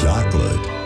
chocolate.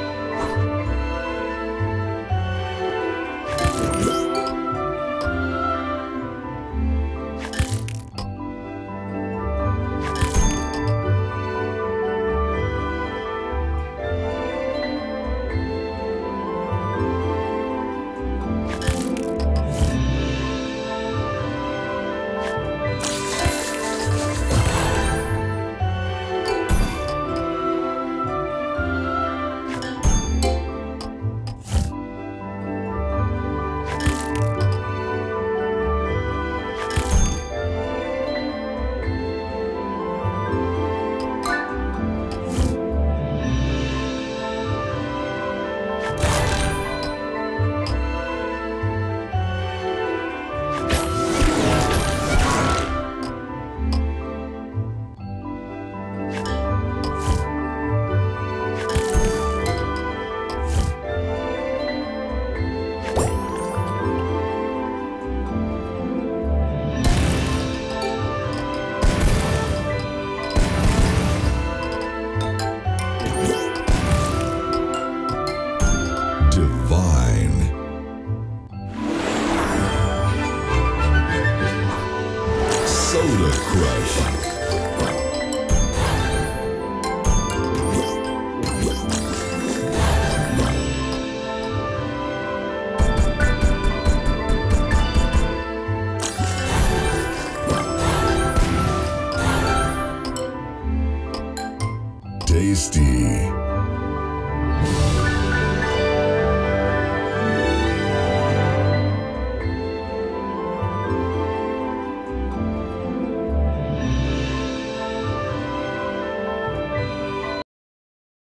Soda Crush. Tasty.